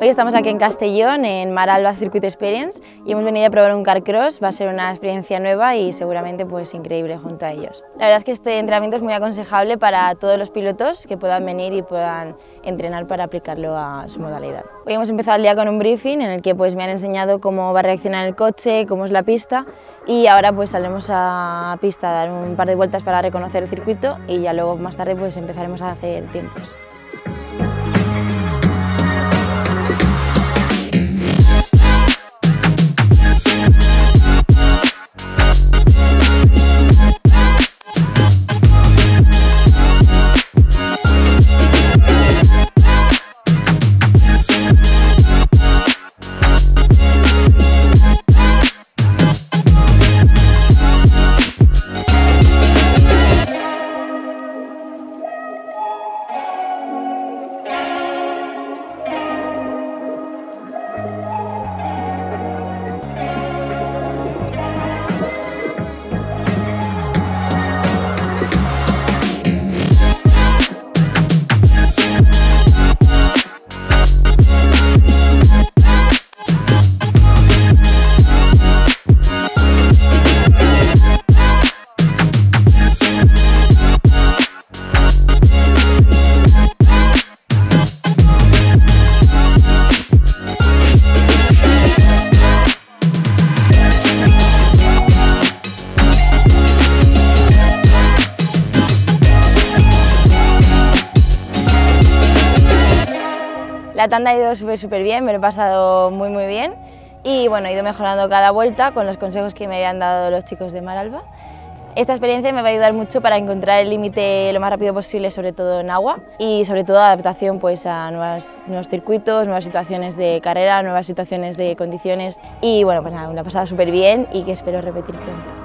Hoy estamos aquí en Castellón, en Maralba Circuit Experience, y hemos venido a probar un car cross. Va a ser una experiencia nueva y seguramente pues increíble junto a ellos. La verdad es que este entrenamiento es muy aconsejable para todos los pilotos que puedan venir y puedan entrenar para aplicarlo a su modalidad. Hoy hemos empezado el día con un briefing en el que pues me han enseñado cómo va a reaccionar el coche, cómo es la pista y ahora pues saldremos a pista a dar un par de vueltas para reconocer el circuito y ya luego más tarde pues empezaremos a hacer tiempos. La tanda ha ido súper súper bien, me lo he pasado muy muy bien y bueno, he ido mejorando cada vuelta con los consejos que me habían dado los chicos de Maralba. Esta experiencia me va a ayudar mucho para encontrar el límite lo más rápido posible, sobre todo en agua, y sobre todo adaptación pues, a nuevos circuitos, nuevas situaciones de carrera, nuevas situaciones de condiciones. Y bueno, pues nada, he pasado súper bien y que espero repetir pronto.